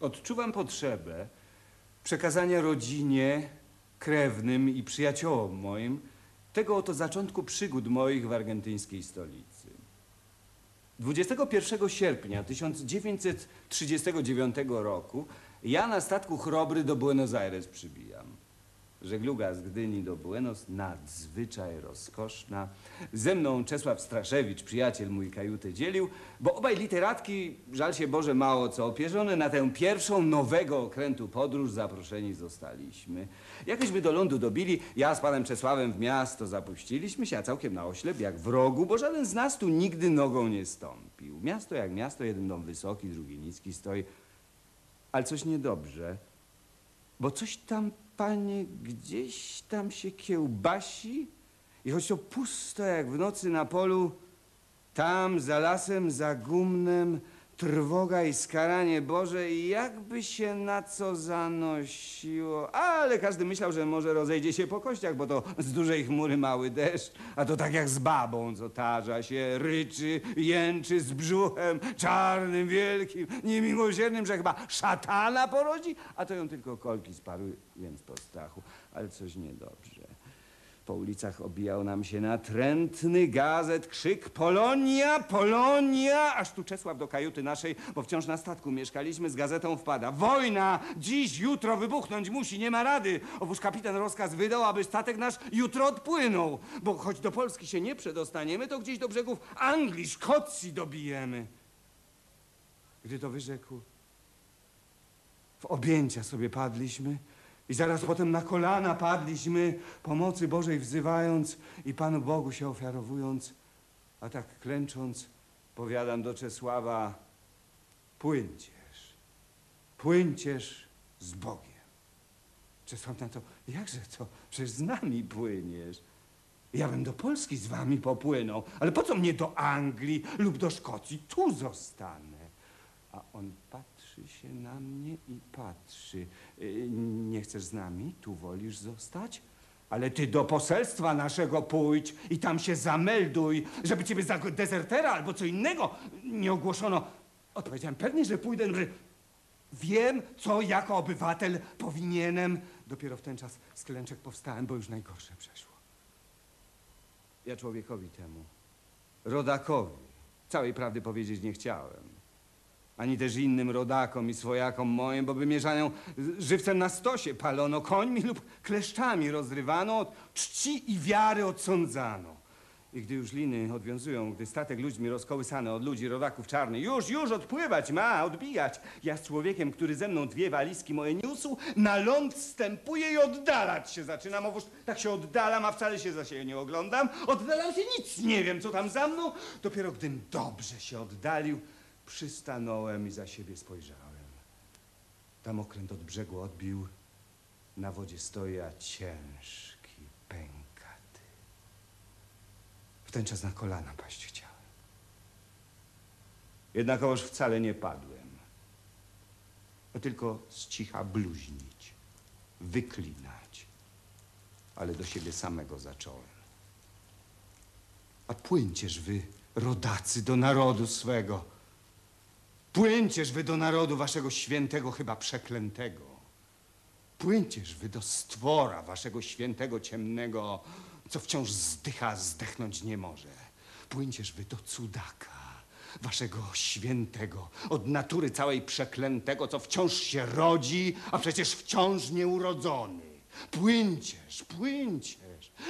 Odczuwam potrzebę przekazania rodzinie, krewnym i przyjaciołom moim tego oto zaczątku przygód moich w argentyńskiej stolicy. 21 sierpnia 1939 roku ja na statku chrobry do Buenos Aires przybijam. Żegluga z Gdyni do Buenos nadzwyczaj rozkoszna. Ze mną Czesław Straszewicz, przyjaciel mój kajutę dzielił, bo obaj literatki, żal się Boże, mało co opierzone, na tę pierwszą nowego okrętu podróż zaproszeni zostaliśmy. Jakośmy do lądu dobili, ja z panem Czesławem w miasto zapuściliśmy się, a całkiem na oślep, jak w rogu, bo żaden z nas tu nigdy nogą nie stąpił. Miasto jak miasto, jeden dom wysoki, drugi niski stoi, ale coś niedobrze. Bo coś tam, panie, gdzieś tam się kiełbasi i choć to pusto jak w nocy na polu, tam za lasem, za gumnem, trwoga i skaranie Boże i jakby się na co zanosiło. Ale każdy myślał, że może rozejdzie się po kościach, bo to z dużej chmury mały deszcz, a to tak jak z babą, co tarza się, ryczy, jęczy z brzuchem czarnym, wielkim, niemiłosiernym, że chyba szatana porodzi, a to ją tylko kolki sparły, więc po strachu, ale coś niedobrze. Po ulicach obijał nam się natrętny gazet krzyk Polonia, Polonia! Aż tu Czesław do kajuty naszej, bo wciąż na statku mieszkaliśmy, z gazetą wpada. Wojna! Dziś, jutro wybuchnąć musi, nie ma rady. Owóż kapitan rozkaz wydał, aby statek nasz jutro odpłynął. Bo choć do Polski się nie przedostaniemy, to gdzieś do brzegów Anglii, Szkocji dobijemy. Gdy to wyrzekł, w objęcia sobie padliśmy i zaraz potem na kolana padliśmy, pomocy Bożej wzywając i Panu Bogu się ofiarowując, a tak klęcząc, powiadam do Czesława, płyńcież, płyńcież z Bogiem. Czesław na to, jakże to, przecież z nami płyniesz. Ja bym do Polski z wami popłynął, ale po co mnie do Anglii lub do Szkocji? Tu zostanę. A on patrzy się na mnie i patrzy. Y, Nie chcesz z nami? Tu wolisz zostać? Ale ty do poselstwa naszego pójdź i tam się zamelduj, żeby ciebie za dezertera albo co innego nie ogłoszono. Odpowiedziałem, pewnie, że pójdę, że wiem, co jako obywatel powinienem. Dopiero w ten czas z klęczek powstałem, bo już najgorsze przeszło. Ja człowiekowi temu, rodakowi, całej prawdy powiedzieć nie chciałem. Ani też innym rodakom i swojakom moim, bo by mieszanią żywcem na stosie palono, końmi lub kleszczami rozrywano, od czci i wiary odsądzano. I gdy już liny odwiązują, gdy statek ludźmi rozkołysany od ludzi, rodaków czarny, już, już odpływać ma, odbijać. Ja z człowiekiem, który ze mną dwie walizki moje niósł, na ląd wstępuję i oddalać się zaczynam. Owóż tak się oddalam, a wcale się za siebie nie oglądam. Oddalam się, nic nie wiem, co tam za mną. Dopiero gdym dobrze się oddalił, przystanąłem i za siebie spojrzałem. Tam okręt od brzegu odbił, na wodzie stoi, a ciężki, pękaty. W ten czas na kolana paść chciałem. Jednakowoż wcale nie padłem, a tylko z cicha bluźnić, wyklinać. Ale do siebie samego zacząłem. A płyńcież wy, rodacy, do narodu swego. Płyńcież wy do narodu waszego świętego, chyba przeklętego. Płyńcież wy do stwora waszego świętego, ciemnego, co wciąż zdycha, zdechnąć nie może. Płyńcież wy do cudaka, waszego świętego, od natury całej przeklętego, co wciąż się rodzi, a przecież wciąż nieurodzony. Płyńcież, płyńcież,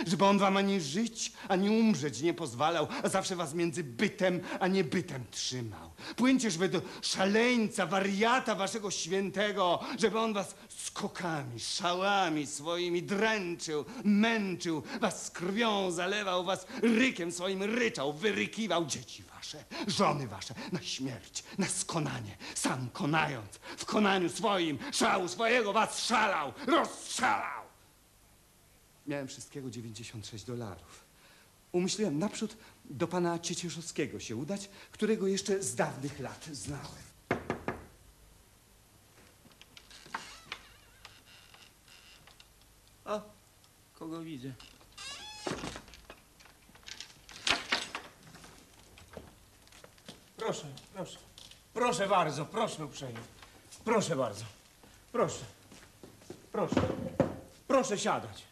żeby on wam ani żyć, ani umrzeć nie pozwalał, a zawsze was między bytem, a nie bytem trzymał. Płyńcież wy do szaleńca, wariata waszego świętego, żeby on was skokami, szałami swoimi dręczył, męczył, was z krwią zalewał, was rykiem swoim ryczał, wyrykiwał dzieci wasze, żony wasze, na śmierć, na skonanie, sam konając, w konaniu swoim, szału swojego was szalał, rozszalał. Miałem wszystkiego 96 dolarów. Umyśliłem naprzód do pana Ciecieszowskiego się udać, którego jeszcze z dawnych lat znałem. O, kogo widzę? Proszę, proszę. Proszę bardzo, proszę uprzejmie. Proszę bardzo. Proszę. Proszę. Proszę siadać.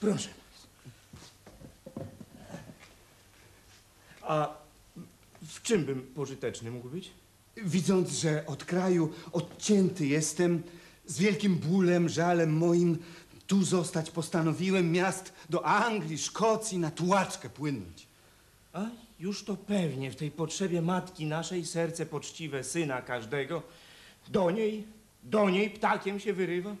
Proszę. A w czym bym pożyteczny mógł być? Widząc, że od kraju odcięty jestem, z wielkim bólem, żalem moim, tu zostać postanowiłem miast do Anglii, Szkocji na tułaczkę płynąć. A już to pewnie w tej potrzebie matki naszej serce poczciwe syna każdego. Do niej, do niej ptakiem się wyrywa.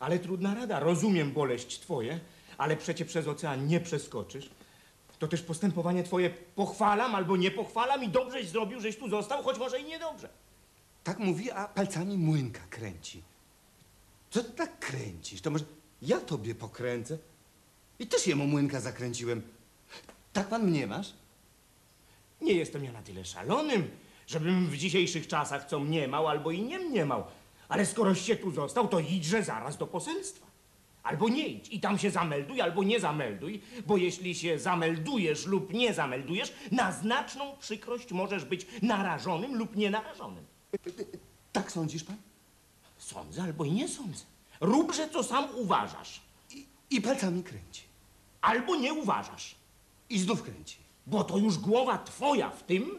Ale trudna rada, rozumiem boleść twoje, ale przecie przez ocean nie przeskoczysz. To też postępowanie twoje pochwalam albo nie pochwalam i dobrześ zrobił, żeś tu został, choć może i niedobrze. Tak mówi, a palcami młynka kręci. Co ty tak kręcisz? To może ja tobie pokręcę? I też jemu młynka zakręciłem. Tak pan mnie masz? Nie jestem ja na tyle szalonym, żebym w dzisiejszych czasach co mniemał albo i nie mniemał. Ale skoroś się tu został, to idźże zaraz do poselstwa. Albo nie idź i tam się zamelduj, albo nie zamelduj, bo jeśli się zameldujesz lub nie zameldujesz, na znaczną przykrość możesz być narażonym lub nienarażonym. Tak sądzisz pan? Sądzę albo i nie sądzę. Róbże, co sam uważasz. I, i palcami kręci. Albo nie uważasz, I znów kręci. bo to już głowa twoja w tym,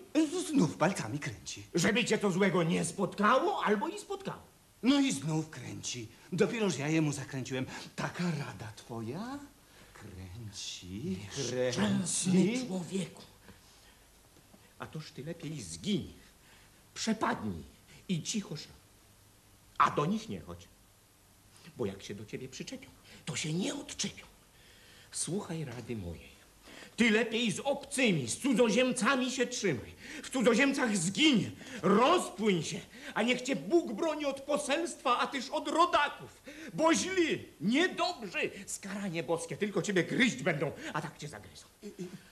Znów palcami kręci. żeby cię to złego nie spotkało, albo i spotkało. No i znów kręci. Dopieroż ja jemu zakręciłem. Taka rada twoja? Kręci, Szczęsny kręci. człowieku. A toż ty lepiej zgiń, przepadnij i cicho. A do nich nie chodź, bo jak się do ciebie przyczepią, to się nie odczepią. Słuchaj rady mojej. Ty lepiej z obcymi, z cudzoziemcami się trzymaj. W cudzoziemcach zgiń, rozpłyń się, a niech cię Bóg broni od poselstwa, a tyż od rodaków. Bo źli, niedobrzy, skaranie boskie tylko ciebie gryźć będą, a tak cię zagryzą.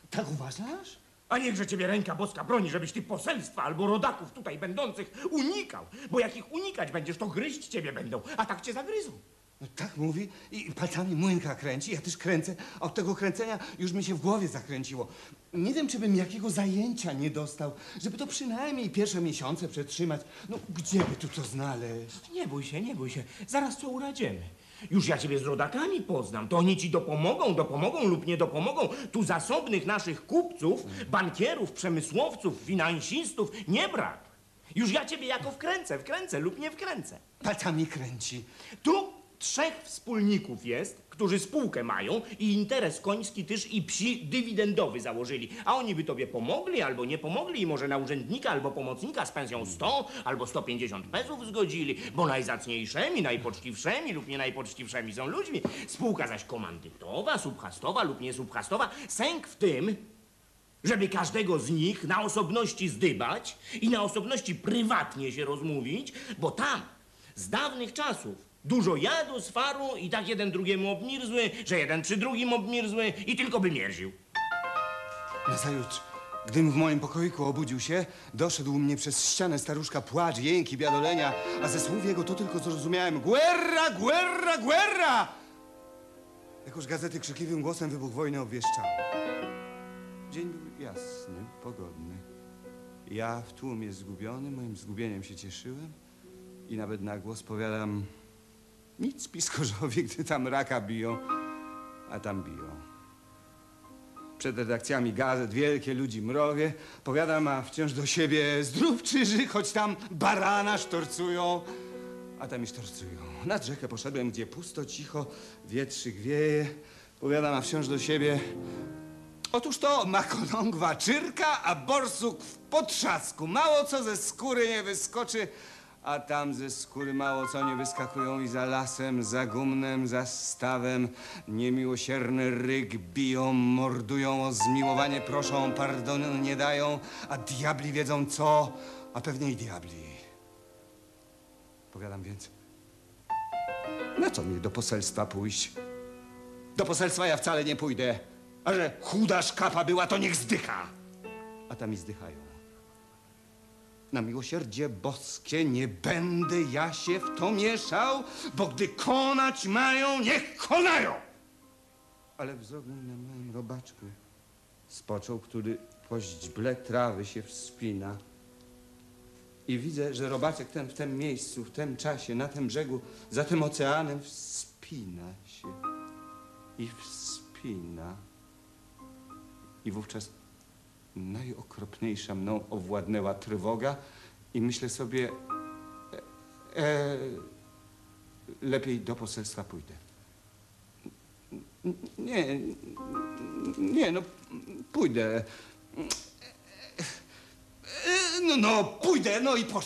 Tak uważasz? A niechże ciebie ręka boska broni, żebyś ty poselstwa albo rodaków tutaj będących unikał. Bo jak ich unikać będziesz, to gryźć ciebie będą, a tak cię zagryzą. No tak mówi i palcami młynka kręci, ja też kręcę, a od tego kręcenia już mi się w głowie zakręciło. Nie wiem, czy bym jakiego zajęcia nie dostał, żeby to przynajmniej pierwsze miesiące przetrzymać. No, gdzie by tu to znaleźć? Nie bój się, nie bój się. Zaraz co uradzimy. Już ja ciebie z rodakami poznam. To oni ci dopomogą, dopomogą lub nie dopomogą. Tu zasobnych naszych kupców, bankierów, przemysłowców, finansistów nie brak. Już ja ciebie jako wkręcę, wkręcę lub nie wkręcę. Palcami kręci. Tu trzech wspólników jest, którzy spółkę mają i interes koński też i psi dywidendowy założyli. A oni by tobie pomogli albo nie pomogli i może na urzędnika albo pomocnika z pensją 100 albo 150 pesów zgodzili, bo najzacniejszymi, najpoczciwszymi lub nie najpoczciwszymi są ludźmi. Spółka zaś komandytowa, subhastowa lub nie subhastowa. Sęk w tym, żeby każdego z nich na osobności zdybać i na osobności prywatnie się rozmówić, bo tam z dawnych czasów dużo jadu z i tak jeden drugiemu obmirzły, że jeden przy drugim obmirzły i tylko by mierził. Nazajutrz, gdym w moim pokoiku obudził się, doszedł mnie przez ścianę staruszka płacz, jęki, biadolenia, a ze słów jego to tylko zrozumiałem Guerra, guerra, guerra! Jakoż gazety krzykliwym głosem wybuch wojny obwieszczały. Dzień był jasny, pogodny. Ja w tłumie zgubiony, moim zgubieniem się cieszyłem i nawet na głos powiadam nic piskorzowi, gdy tam raka biją, a tam biją. Przed redakcjami gazet wielkie ludzi mrowie. Powiadam, a wciąż do siebie zdrów czyży, choć tam barana sztorcują. A tam i sztorcują. Nad rzekę poszedłem, gdzie pusto, cicho, wietrzyk wieje. Powiadam, a wciąż do siebie. Otóż to makolągwa czyrka, a borsuk w potrzasku. Mało co ze skóry nie wyskoczy, a tam ze skóry mało co nie wyskakują i za lasem, za gumnem, za stawem niemiłosierny ryk biją, mordują o zmiłowanie, proszą, pardonu nie dają, a diabli wiedzą co, a pewnie i diabli. Powiadam więc, na co mi do poselstwa pójść? Do poselstwa ja wcale nie pójdę, a że chuda szkapa była, to niech zdycha. A tam i zdychają. Na miłosierdzie boskie nie będę ja się w to mieszał, bo gdy konać mają, niech konają. Ale wzrok na moim robaczku spoczął, który po źdźble trawy się wspina. I widzę, że robaczek ten w tym miejscu, w tym czasie, na tym brzegu, za tym oceanem wspina się i wspina. I wówczas najokropniejsza mną owładnęła trwoga i myślę sobie, e, e, lepiej do poselstwa pójdę. Nie, nie, no pójdę. E, No, no, pójdę, no i poszedłem.